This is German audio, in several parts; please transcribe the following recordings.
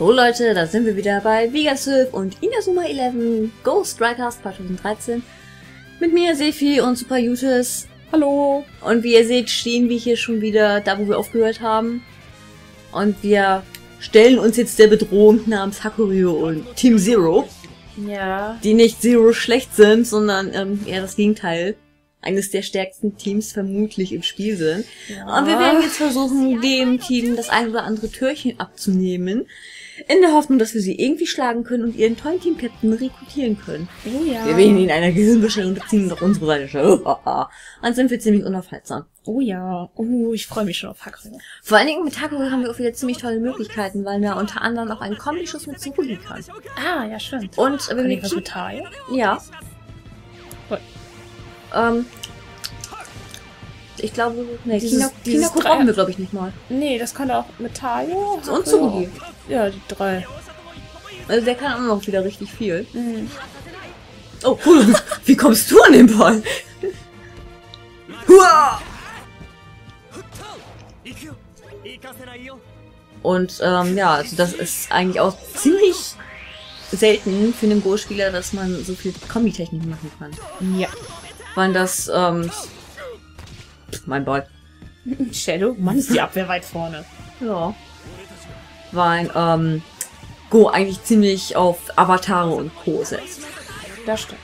So Leute, da sind wir wieder bei Vegasylph und Inazuma 11 Ghost Strikers 2013. Mit mir Sefi und Super Jutis. Hallo. Und wie ihr seht, stehen wir hier schon wieder da, wo wir aufgehört haben. Und wir stellen uns jetzt der Bedrohung namens Hakuryu und Team Zero. Ja. Die nicht Zero schlecht sind, sondern ähm, eher das Gegenteil. Eines der stärksten Teams vermutlich im Spiel sind. ja. Und wir werden jetzt versuchen, dem Team das ein oder andere Türchen abzunehmen. In der Hoffnung, dass wir sie irgendwie schlagen können und ihren tollen Team-Captain rekrutieren können. Oh ja. Wir werden ihn in einer Gehirnbestellung und ziehen ihn auf unsere Seite. Dann sind wir ziemlich unaufhaltsam. Oh ja. Oh, ich freue mich schon auf Hackring. Vor allen Dingen mit Hakugo haben wir auch wieder ziemlich tolle Möglichkeiten, weil er unter anderem auch einen Kombischuss mit Tsurugi kann. Ah, ja, stimmt. Und wenn wir was mit? Ja. Cool. Ähm, ich glaube, ne, Dieses- China, dieses China brauchen wir, glaube ich, nicht mal. Nee, das kann auch mit Taille. Und Tsurugi. Ja, die drei. Also der kann auch noch wieder richtig viel. Mhm. Oh, cool. Wie kommst du an den Ball? Hua! Und ähm, ja, also das ist eigentlich auch ziemlich selten für einen Go-Spieler, dass man so viel Kombitechnik machen kann. Ja. Weil das, ähm, mein Ball. Shadow? Mann, ist die Abwehr weit vorne. Ja. Weil, ähm, Go eigentlich ziemlich auf Avatare und Co. setzt. Das stimmt.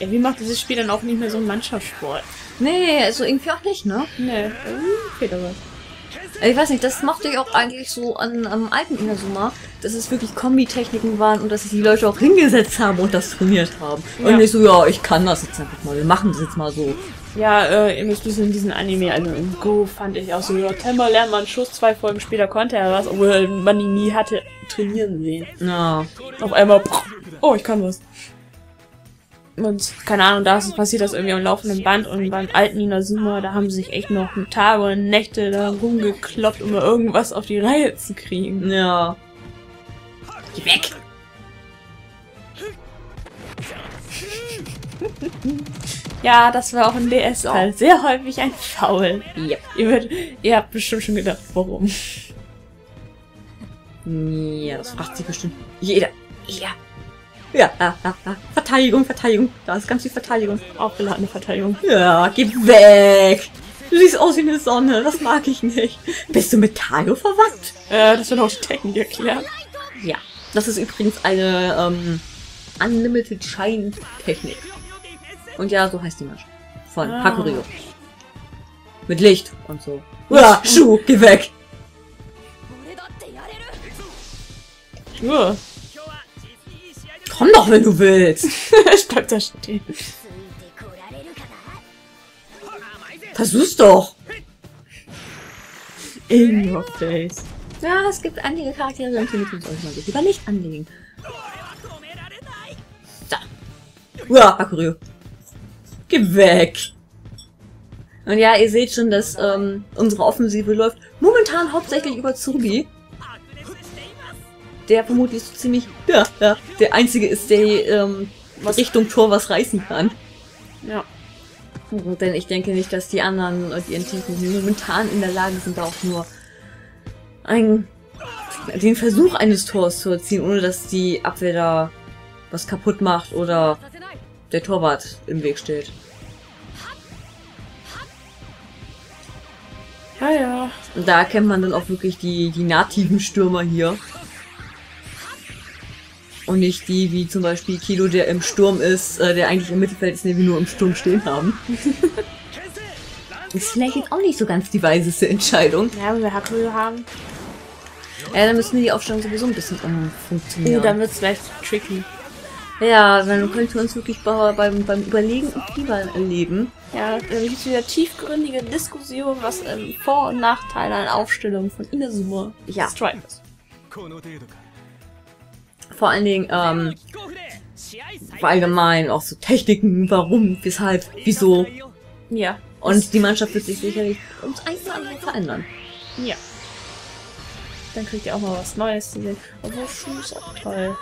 Irgendwie macht dieses Spiel dann auch nicht mehr so einen Mannschaftssport. Nee, also irgendwie auch nicht, ne? Nee, irgendwie fehlt aber. Ich weiß nicht, das mochte ich auch eigentlich so an am alten Inazuma, dass es wirklich Kombitechniken waren und dass sich die Leute auch hingesetzt haben und das trainiert haben. Ja. Und nicht so, ja, ich kann das jetzt einfach mal, wir machen das jetzt mal so. Ja, äh, im bisschen in diesem Anime, also im Go fand ich auch so, ja, Temper lernt man Schuss, zwei Folgen später konnte er was, obwohl man ihn nie hatte trainieren sehen. Ja. Auf einmal, oh, ich kann was. Und keine Ahnung, da ist- passiert das irgendwie am laufenden Band und beim alten Inazuma, da haben sie sich echt noch Tage und Nächte da rumgekloppt, um irgendwas auf die Reihe zu kriegen. Ja. Geh weg! Ja, das war auch in DS halt sehr häufig ein Foul. Yep. Ihr, wird, ihr habt bestimmt schon gedacht, warum. Ja, das fragt sich bestimmt jeder. Jeder. Ja, ja, ja, ja. Verteidigung, Verteidigung. Da ist ganz viel Verteidigung. Aufgeladene Verteidigung. Ja, geh weg! Du siehst aus wie eine Sonne, das mag ich nicht. Bist du mit Tayo verwandt? Äh, das wird auch die Technik erklärt. Ja. Das ist übrigens eine ähm, Unlimited Shine Technik. Und ja, so heißt die Mannschaft. Von Ah. Hakurio. Mit Licht und so. Ja, Schuh, geh weg! Ja. Komm doch, wenn du willst! ich bleib da stehen. Versuch's doch! In your face. Ja, es gibt einige Charaktere die uns euch mal lieber nicht anlegen. So. Ja, Hakurio. Geh weg! Und ja, ihr seht schon, dass ähm, unsere Offensive läuft momentan hauptsächlich über Tsurugi. Der vermutlich so ziemlich, ja, ja, der einzige ist, der ähm, Richtung Tor was reißen kann. Ja. Denn ich denke nicht, dass die anderen und ihren Techniken momentan in der Lage sind, da auch nur ein, den Versuch eines Tors zu erzielen, ohne dass die Abwehr da was kaputt macht oder der Torwart im Weg steht. Ja, ja. Und da erkennt man dann auch wirklich die, die nativen Stürmer hier. Und nicht die, wie zum Beispiel Kilo, der im Sturm ist, äh, der eigentlich im Mittelfeld ist, den wir nur im Sturm stehen haben. ist vielleicht jetzt auch nicht so ganz die weiseste Entscheidung. Ja, wenn wir Hakuyo haben. Ja, dann müssen wir die Aufstellung sowieso ein bisschen umfunktionieren. Oh, dann wird's gleich tricky. ja, dann könnten wir uns wirklich bei, beim, beim Überlegen und Fieber erleben. Ja, da gibt wieder tiefgründige Diskussion, was ähm, Vor- und Nachteile an Aufstellung von Inazuma Ja. Strikers. Vor allen Dingen, ähm, allgemein auch so Techniken, warum, weshalb, wieso. Ja. Und die Mannschaft wird sich sicherlich ums ein oder andere verändern. Ja. Dann kriegt ihr auch mal was Neues zu sehen. Obwohl Schuh ist auch toll.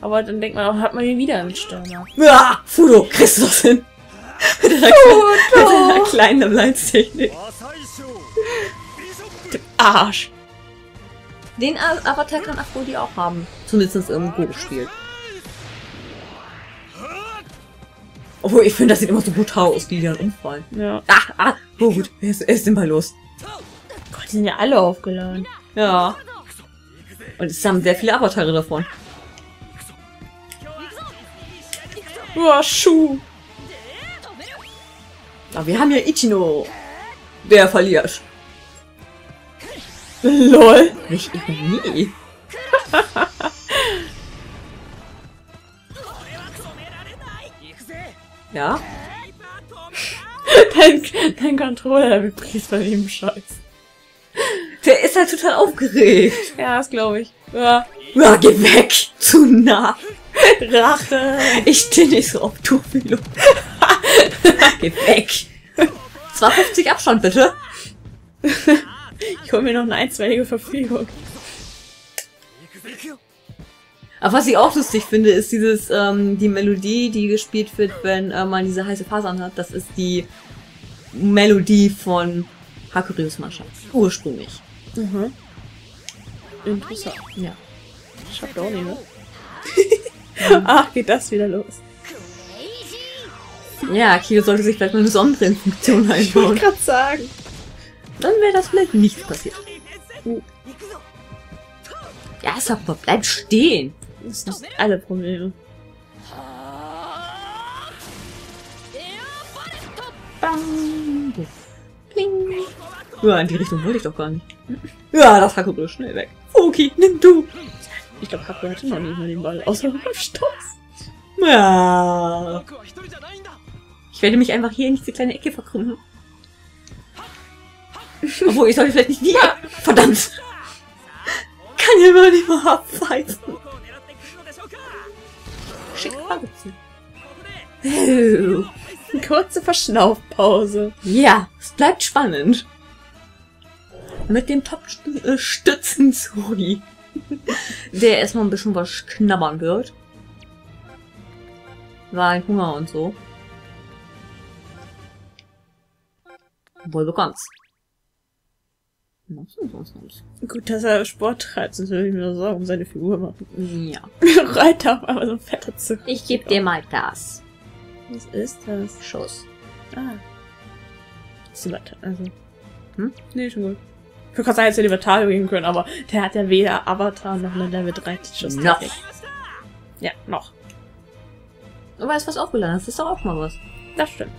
Aber dann denkt man auch, hat man hier wieder einen Stürmer. Ja, Fudo, kriegst du das hin? mit deiner, Kle mit deiner kleinen Leitstechnik. Du Arsch. Den Avatar kann Aphrodite auch haben. Zumindest im Go-Spiel. Obwohl, ich finde, das sieht immer so brutal aus, die dann umfallen. Ja. Ah, ah, oh gut, wer ist, wer ist denn mal los? Gott, die sind ja alle aufgeladen. Ja. Und es haben sehr viele Avatare davon. Boah, Schuh. Aber wir haben ja Ichino. Der verliert. Lol. Nicht Ironie. ja? Dein, dein Controller vibriert bei dem Scheiß. Der ist halt total aufgeregt. Ja, das glaube ich. Ja. Ja, geh weg! Zu nah! Rache. Ich steh nicht so auf Turbilo. geh weg! 250 Abstand, bitte. Ich hol mir noch eine einstweilige Verfügung. Aber was ich auch lustig finde, ist dieses, ähm, die Melodie, die gespielt wird, wenn äh, man diese heiße Phase anhat. Das ist die Melodie von Hakurios Mannschaft. Ursprünglich. Mhm. Interessant. Ja. Schafft auch nicht, ne? Ach, geht das wieder los. Ja, Kilo sollte sich vielleicht mal eine Sonnenbrillenfunktion Ich wollte einbauen. gerade sagen. Dann wäre das vielleicht nicht passiert. Ja, Sakura, bleib stehen. Das sind alle Probleme. Bang. Pling. Ja, in die Richtung wollte ich doch gar nicht. Ja, das Hakuro schnell weg. Fuki, nimm du. Ich glaube, Haku hatte noch nicht mal den Ball, außer beim Stoß. Ja. Ich werde mich einfach hier in diese kleine Ecke verkrümmen. Obwohl, ich sollte vielleicht nicht die... Verdammt! Kann ja immer nicht mal abpfeifen. Schick. Oh. Kurze Verschnaufpause. Ja, es bleibt spannend. Mit dem Top-Stützen Suri. Der erstmal ein bisschen was knabbern wird. Weil Hunger und so. Wohl so Was ist sonst los? Gut, dass er Sport treibt, sonst würde ich mir nur Sorgen um seine Figur machen. Ja. Reiter auf einmal so ein fetter Zug. Ich geb dir mal Gas. Was ist das? Schuss. Ah. Ist die also. Hm? Nee, schon gut. Ich würde gerade sagen, hätte die Batale gehen können, aber der hat ja weder Avatar noch eine Level 3 Schuss. Noch. Ja, noch. Du weißt, was aufgeladen hast. Das ist doch auch mal was. Das stimmt.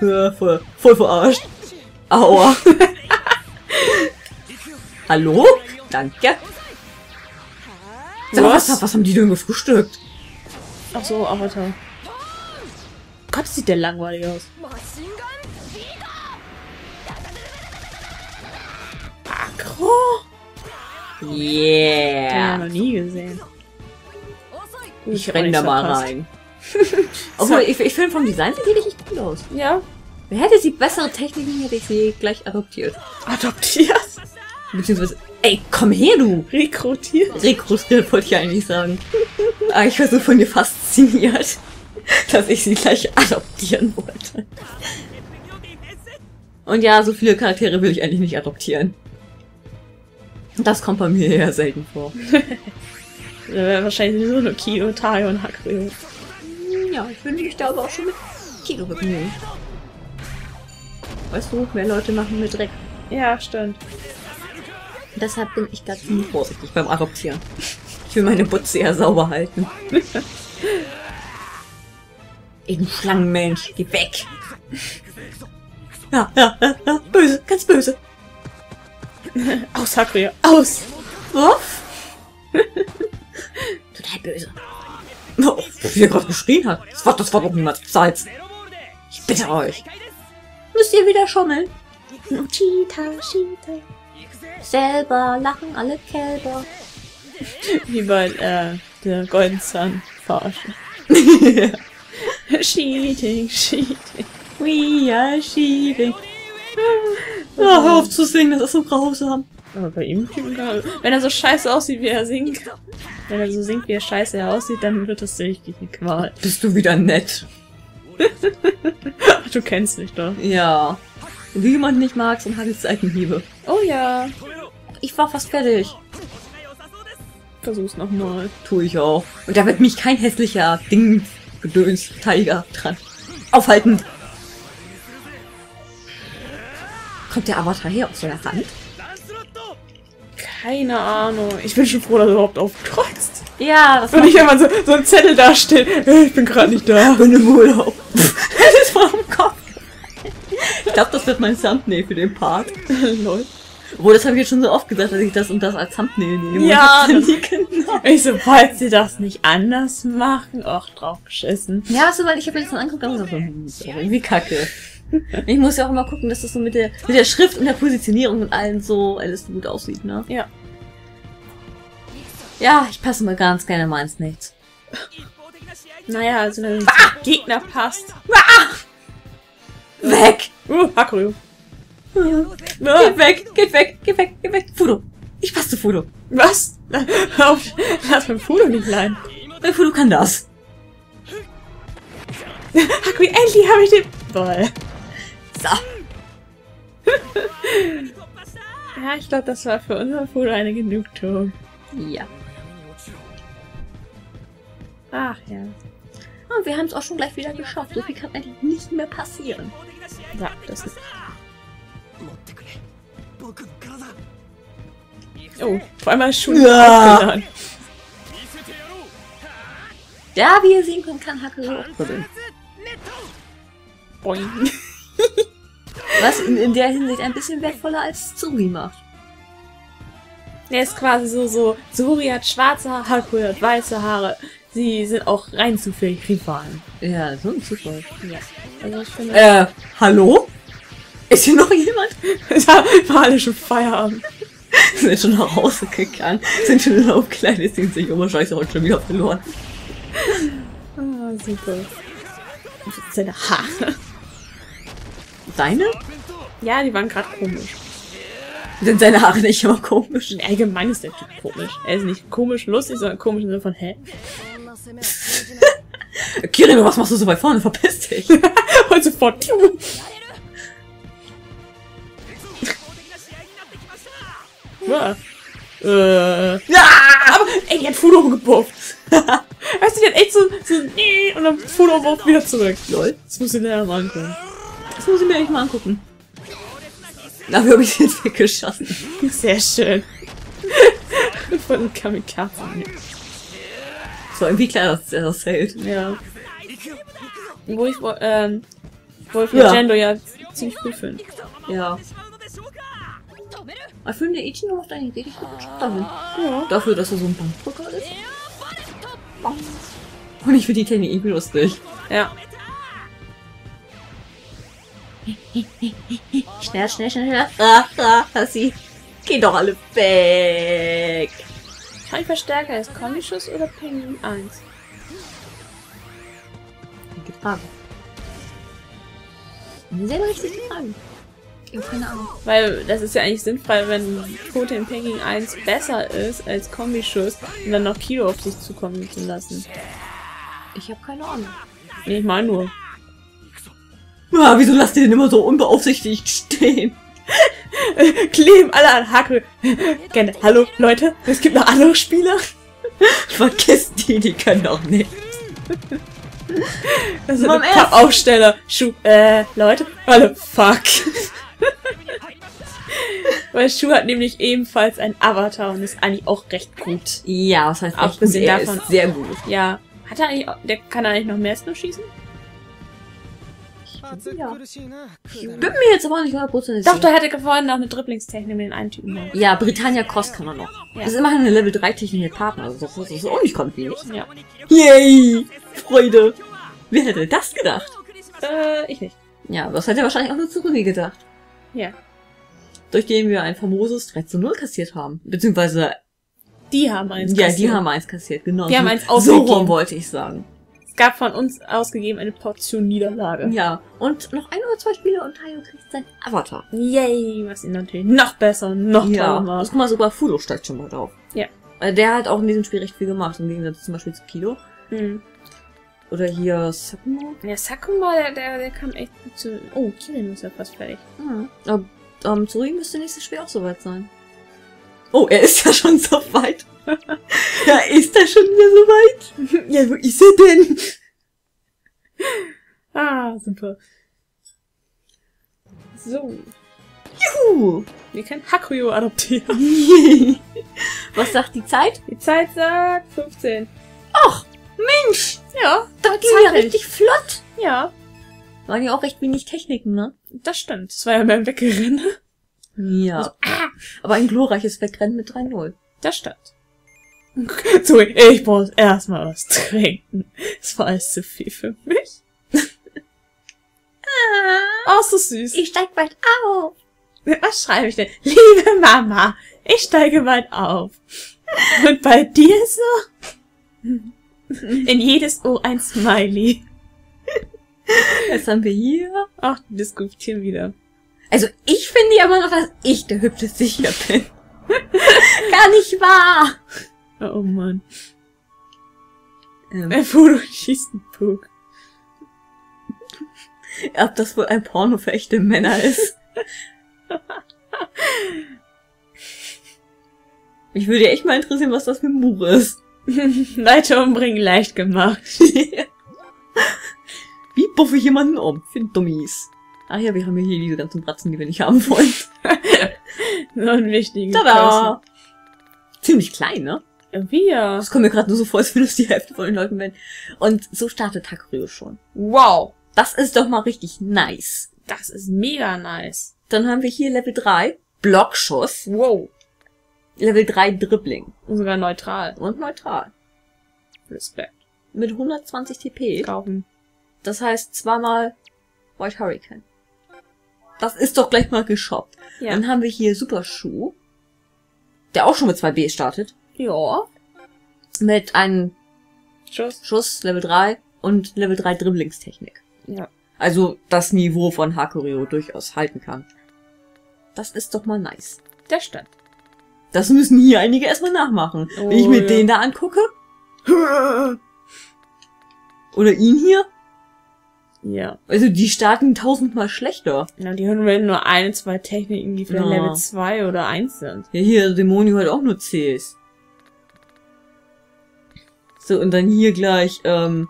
Ja, voll, voll verarscht. Aua. Hallo? Danke. Mal, was, was haben die denn gefrühstückt? Ach so, Avatar. Gott, sieht der langweilig aus. Akro? Den haben wir Yeah. noch nie gesehen. Gut, Ich auch renn da mal rein. Obwohl, ich, ich finde vom Design sieht die richtig gut aus. Ja, Wer hätte sie bessere Techniken, hätte ich sie gleich adoptiert. adoptiert. Beziehungsweise, ey, komm her, du! Rekrutiert. Rekrutiert wollte ich eigentlich sagen. Aber ich war so von ihr fasziniert, dass ich sie gleich adoptieren wollte. Und ja, so viele Charaktere will ich eigentlich nicht adoptieren. Das kommt bei mir eher selten vor. Wahrscheinlich so nur Kino, Tayo und Hakuyo. Ja, ich würde mich da aber auch schon mit Kilo begnügen. Weißt du, mehr Leute machen mit Dreck. Ja, stimmt. Deshalb bin ich ziemlich vorsichtig beim Adoptieren. Ich will meine Butze eher sauber halten. Du Schlangenmensch, geh weg! Ja, ja, ja, ja, böse, ganz böse. Aus, Hakuyo. Aus! Wuff! Total böse. Oh, wie er gerade geschrien hat. Das war, das war doch niemals Salz. Ich bitte euch. Müsst ihr wieder schummeln? Cheetah, Cheetah. Selber lachen alle Kälber. Wie bei äh, der Golden Sun verarschen. cheating, cheating. We are cheating. Oh, hör auf zu singen, das ist so grausam. Aber bei ihm, wenn er so scheiße aussieht, wie er singt, wenn er so singt, wie er scheiße aussieht, dann wird das richtig eine Qual. Bist du wieder nett? Du kennst mich doch. Ja. Wie jemand nicht mag, sind Hagels Seitenhiebe. Oh ja. Ich war fast fertig. Versuch's nochmal. Tue ich auch. Und da wird mich kein hässlicher Ding gedöns Tiger dran aufhalten. Kommt der Avatar her aus seiner Hand? Keine Ahnung. Ich bin schon froh, dass er überhaupt aufkreuzt. Ja, das Und nicht immer so, so ein Zettel dasteht. Äh, Ich bin gerade nicht da. bin im Urlaub. das ist vom Kopf. Ich glaube, das wird mein Thumbnail für den Part. Lol. Obwohl, das habe ich jetzt schon so oft gesagt, dass ich das und das als Thumbnail nehme. Ja, Und ich hab's nie genau. Ich so, falls sie das nicht anders machen, ach, drauf geschissen. Ja, du, weil ich habe mir das dann angeguckt und gesagt, hm, ist doch irgendwie kacke. Ich muss ja auch immer gucken, dass das so mit der, mit der Schrift und der Positionierung und allem so alles gut aussieht, ne? Ja. Ja, ich passe mal ganz gerne mal ins Nichts. Naja, also wenn der Gegner passt. Weg! Uh, Hakuyo. Geht weg, geht weg, geht weg, geht weg. Fudo. Ich passe zu Fudo. Was? Hör auf, Lass mein Fudo nicht leiden. Weil Fudo kann das. Hakuyo, endlich habe ich den Ball. So. Ja, ich glaube, das war für unser Fudo eine Genugtuung. Ja. Ach ja. Und wir haben es auch schon gleich wieder geschafft. So viel kann eigentlich nicht mehr passieren. Ja, das ist. Oh, vor allem schon Ja. Ja, wie ihr sehen könnt, kann Hacke so auch dribbeln. Boing. Was in, in der Hinsicht ein bisschen wertvoller als Tsuri macht. Der ist quasi so, so, Suri hat schwarze Haare, Hakuyo hat weiße Haare. Sie sind auch rein zufällig Rivalen. Ja, so ein Zufall. Ja. Also ich finde, Äh, hallo? Ist hier noch jemand? es war alle schon Feierabend. Sind schon nach Hause gegangen. Sind schon in der Umkleide, sind sich immer scheiße heute schon wieder verloren. Ah, super. Seine Haare. Deine? Ja, die waren gerade komisch. Sind seine Haare nicht immer komisch? Allgemein ist der Typ komisch. Er ist nicht komisch lustig, sondern komisch im Sinne von, hä? Kirino, was machst du so weit vorne? Verpiss dich. Und sofort. Ja. Äh. Ja! Aber, ey, die hat Fudo gebufft. weißt du, die hat echt so, so, nee, und dann Fudo wurf wieder zurück. Lol. Das muss ich näher mal angucken. Das muss ich mir echt mal angucken. Dafür habe ich sie jetzt weggeschossen. Sehr schön. Von Kamikaze. Es war irgendwie klar, dass er das hält. Ja. Wo ich, ähm, Wolf Ja. Legendo ja ziemlich cool finde. Ja. Ich finde, der Ichino macht eigentlich richtig guten Job damit. Ja. Dafür, dass er so ein Bankdrücker ist. Und ich finde die Technik irgendwie lustig. Ja. Schnell, schnell, schnell, schnell. Ah, ah, sie. Geh doch alle weg. Kann ich Verstärker ist Kombischuss oder Penguin 1? Gute Frage. Sehr richtige Frage. Ich habe keine Ahnung. Weil das ist ja eigentlich sinnfrei, wenn Totem Penguin 1 besser ist als Kombischuss und dann noch Kilo auf sich zukommen zu lassen. Ich habe keine Ahnung. Nee, ich meine nur. Ah, wieso lasst ihr denn immer so unbeaufsichtigt stehen? Kleben alle an Hacke. Gerne. Hallo, Leute, es gibt noch andere Spieler. Vergiss die, die können auch nicht. Das sind Mal im ein paar Aufsteller. Schuh. Äh, Leute. Alle. Fuck. Weil Schuh hat nämlich ebenfalls einen Avatar und ist eigentlich auch recht gut. Ja, was heißt Abgesehen er davon- ist sehr gut. Ja. Hat er eigentlich, auch- der kann er eigentlich noch mehr Snow schießen? Ja. Bin mir jetzt aber nicht 100% Doch, da hätte vorhin noch eine Dribblingstechnik mit den einen Typen. gemacht. Ja, Britannia Cross kann er noch. Ja. Das ist immerhin eine Level 3 technische Partner. Also das ist auch nicht konflikt. Ja. Yay! Freude! Wer hätte das gedacht? Äh, ich nicht. Ja, das hätte wahrscheinlich auch nur zu Rudi gedacht. Ja. Durch den wir ein famoses 3 zu 0 kassiert haben. Beziehungsweise, Die haben eins. ja, die kassiert. haben eins kassiert, genau. Die haben so, eins So ausgegeben. rum wollte ich sagen. Es gab von uns ausgegeben eine Portion Niederlage. Ja. Und noch ein oder zwei Spiele und Tayo kriegt sein Avatar. Yay, was ihn natürlich noch besser, noch toller Ja. Das macht. guck mal, sogar Fudo steigt schon mal drauf. Ja. Weil Der hat auch in diesem Spiel recht viel gemacht, im Gegensatz zum Beispiel zu Kido. Hm. Oder hier Sakuma. Ja, Sakuma, der, der, der kam echt gut zu. Oh, Kirin ist ja fast fertig. Mhm. Aber ähm, Zuri müsste so schwer auch soweit sein. Oh, er ist ja schon so weit. Ja, ist er schon wieder so weit? ja, wo ist er denn? Ah, super. So, Juhu. wir können Hakuyo adoptieren. Was sagt die Zeit? Die Zeit sagt 15. Ach, Mensch, Ja, das ging ja richtig flott. Ja, Waren ja auch recht wenig Techniken, ne? das stimmt. Das war ja beim Wegrennen. Ja. Also, ah, Aber ein glorreiches Wegrennen mit 3-0. das stimmt. So, ich muss erstmal was trinken. Das war alles zu viel für mich. Oh, so süß. Ich steig bald auf. Was schreibe ich denn? Liebe Mama, ich steige bald auf. Und bei dir so? In jedes Ohr ein Smiley. Was haben wir hier? Ach, die diskutieren wieder. Also ich finde ja immer noch, dass ich der Hübscheste hier bin. Gar nicht wahr. Oh Mann. Ähm, Der Foto schießt einen Pug. ob das wohl ein Porno für echte Männer ist. Mich würde echt mal interessieren, was das für ein Buch ist. Leute umbringen leicht gemacht. Wie buffe ich jemanden um? Für Dummies. Ach ja, wir haben hier diese ganzen Bratzen, die wir nicht haben wollen. So ein wichtiger Tada! Ziemlich klein, ne? Wir. Das kommt mir gerade nur so vor, als würde es die Hälfte von den Leuten werden. Und so startet Hakurio schon. Wow. Das ist doch mal richtig nice. Das ist mega nice. Dann haben wir hier Level 3, Blockschuss. Wow. Level 3, Dribbling. Und sogar neutral. Und neutral. Respekt. Mit 120 TP. Kaufen. Das heißt zweimal White Hurricane. Das ist doch gleich mal geshoppt. Ja. Dann haben wir hier Super Schuh. Der auch schon mit 2B startet. Ja. Mit einem Tschüss. Schuss, Level 3 und Level 3 Dribblingstechnik. Ja. Also das Niveau von Hakurio durchaus halten kann. Das ist doch mal nice. Der stimmt. Das müssen hier einige erstmal nachmachen. Oh, Wenn ich mir ja. den da angucke. Oder ihn hier. Ja. Also die starten tausendmal schlechter. Ja, die hören nur eine, zwei Techniken, die vielleicht Ja. Level 2 oder 1 sind. Ja, hier Dämonio hat auch nur Cs. So, und dann hier gleich, ähm,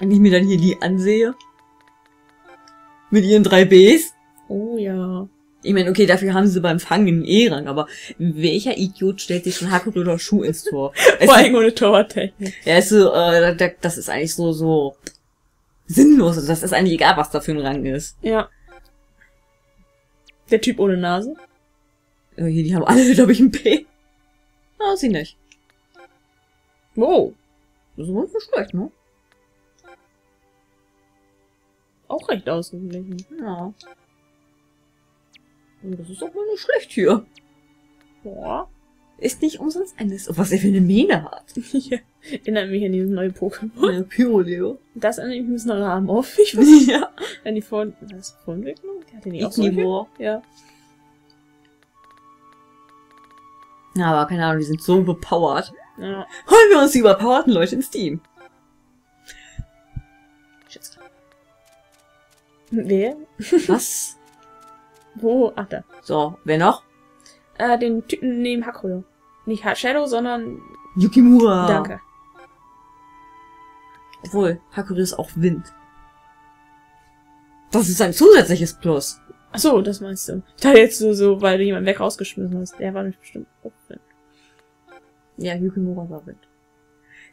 wenn ich mir dann hier die ansehe. Mit ihren drei Bs. Oh ja. Ich meine, okay, dafür haben sie beim Fangen einen E-Rang, aber welcher Idiot stellt sich schon Hakuto oder Schuh ins Tor? Vor ist- allem ohne Torwarttechnik. Ja, ist so, äh, da- das ist eigentlich so, so sinnlos. Also das ist eigentlich egal, was da für ein Rang ist. Ja. Der Typ ohne Nase. Äh, hier, die haben alle, glaube ich, ein P. Ah, sie nicht. Wow. Das ist wohl nicht schlecht, ne? Auch recht ausgeglichen. Ja. Und das ist doch mal nicht schlecht hier. Boah. Ist nicht umsonst eines, oh, was er für eine Mähne hat. ja. Erinnert mich an dieses neue Pokémon. Ja, Pyroleo. Das erinnert mich ein bisschen Rahmen auf. Ich weiß ja. an die Vor was, Vorentwicklung? Die hatte die auch solche? Ignivore. Ja. Ja, aber keine Ahnung, die sind so überpowered. Ja. Holen wir uns die überpowerten Leute ins Team. Schätze. Wer? Was? Wo? Ach da. So, wer noch? Äh, den Typen neben Hakuyo. Nicht Ha- Shadow, sondern... Yukimura. Danke. Obwohl, Hakurio ist auch Wind. Das ist ein zusätzliches Plus. Ach so, das meinst du. Dachte jetzt so, so, weil du jemanden weg rausgeschmissen hast. Der war nicht bestimmt auch Wind. Ja, Yukimura war Wind.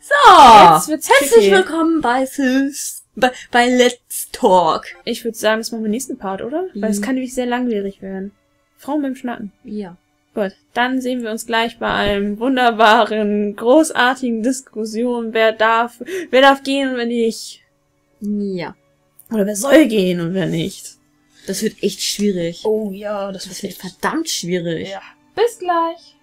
So! Jetzt wird's Herzlich tricky. willkommen bei Sis, bei, bei Let's Talk. Ich würde sagen, das machen wir im nächsten Part, oder? Weil es Mhm. kann nämlich sehr langwierig werden. Frauen beim Schnacken. Ja. Gut, dann sehen wir uns gleich bei einem wunderbaren, großartigen Diskussion. Wer darf, wer darf gehen und wer nicht? Ja. Oder wer soll gehen und wer nicht? Das wird echt schwierig. Oh ja, das, Das wird verdammt schwierig. Ja. Bis gleich.